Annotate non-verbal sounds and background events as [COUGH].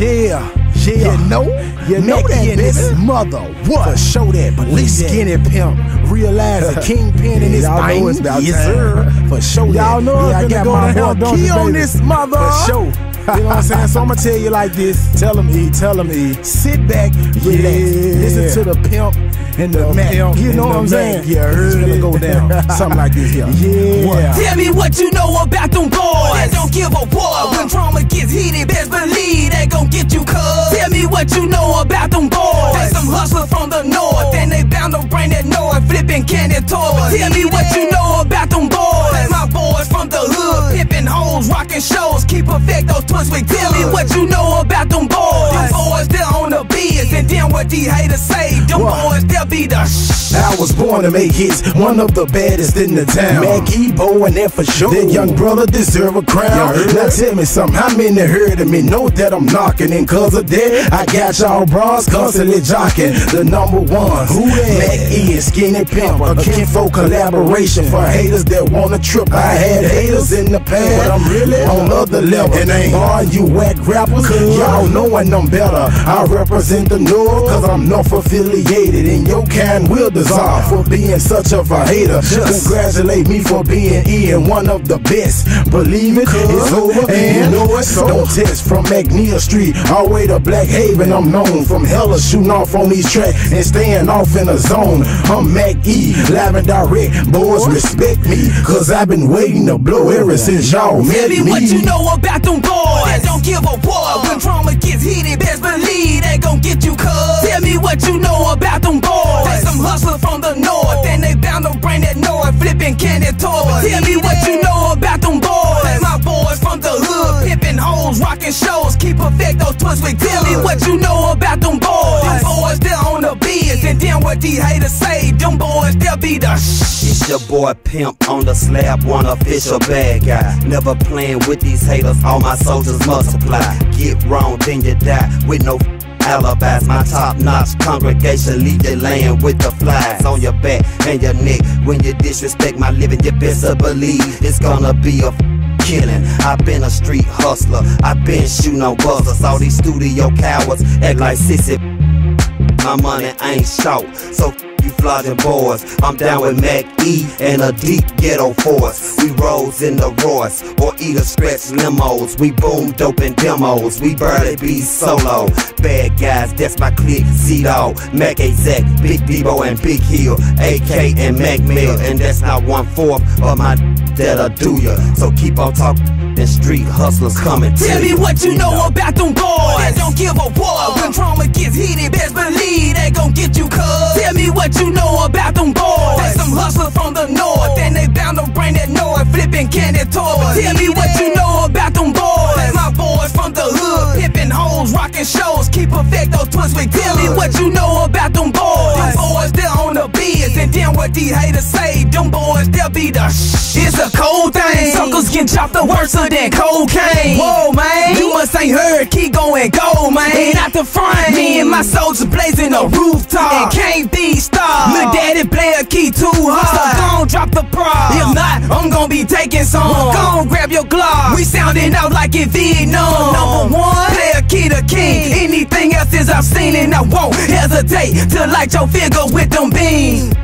Yeah, yeah. You know, You know Mackie that, and his mother. What? For show that, believe that. Skinny Pimp. Realize the [LAUGHS] kingpin in his thing. yes, sir. For show that. Y'all know yeah, I got go my boy Kee on this mother. For show. You know what I'm saying? So I'm gonna tell you like this. Tell him E, tell him E. Sit back, relax, Yeah. listen to the pimp and the, The Mac. pimp You know what I'm saying? You heard it's gonna go down. Something like this here. [LAUGHS] Yeah. What? Tell me what you know about them boys that don't give a what. When trauma gets heated, best believe they gon' get you cut. Tell me what you know about them boys. They some hustlers from the north, and they bound to bring that noise, flipping candy toys. Tell me what you know about rocking shows, keep perfect those twists with Tell me what you know about them boys. Them boys, they're on the biz, and then what these haters say. Was born to make hits, one of the baddest in the town. Mackie, Bo, and that for sure. That young brother deserve a crown. Now tell me something, how many heard of me? Know that I'm knocking, and cause of that, I got y'all bras constantly jocking. The number one, who that? Mackie and Skinny Pimp, a kinfolk collaboration for haters that wanna trip. I had haters in the past, but I'm really on other level. And ain't all you whack rappers, y'all knowing I'm better. I represent the North, cause I'm North affiliated, and your kind will dissolve for being such of a hater. Congratulate me for being in one of the best. Believe it, it's over, and you know it. Don't test from McNeil Street all the way to Black Haven. I'm known from hella shooting off on these tracks and staying off in the zone. I'm Mac E, live and direct. Boys respect me, cause I've been waiting to blow ever since y'all met me. Tell me what you know about them boys don't give a what. When trauma gets heated, best believe they gon' get flipping candy toys. Tell me what you know about them boys. My boys from the hood, pimping hoes, rocking shows, keep perfect those twists with. Tell me what you know about them boys. Them boys, they're on the biz, and then what these haters say. Them boys, they'll be the shh. It's your boy Pimp on the slab, one official bad guy. Never playing with these haters, all my soldiers multiply. Get wrong, then you die with no alibis. My top notch congregation leave you laying with the flies on your back and your neck. When you disrespect my living, you best to believe it's gonna be a killing. I've been a street hustler, I've been shooting on buzzers. All these studio cowards act like sissy. My money ain't short, so you flogging boys. I'm down with Mac E and a deep ghetto force. We rolls in the Royce or either scratch limos. We boom dope in demos. We barely be solo. Bad guys, that's my clique. Z-Dog, Mac A Zach, Big Debo and Big Hill, AK and Mac Mill. And that's not one fourth of my that'll do ya. So keep on talking. Then street hustlers coming. Tell me what you know about them boys that don't give a what. When trauma gets heated, best believe they gon' get hustlers from the north, and they bound to bring that noise, flipping candy toys. Tell me what you know about them boys. They my boys from the hood, pimping hoes, rocking shows, keep perfect those twists with. Tell me what you know about them boys. Them boys, they're on the biz, and then what these haters say. Them boys, they'll be the shh. It's a cold thing. Suckers get chopped the worse than cocaine. Whoa, man. You must ain't heard, keep going, go, man. Ain't out the front. Me and my soldiers blazing a rooftop. And can't be stopped. Lil' daddy play a key too hard. The. If not, I'm gon' be taking some. Gon' grab your Glock. We sounding out like it Vietnam. Number one, play a key to king. Anything else is obscene and I won't hesitate to light your figure with them beams.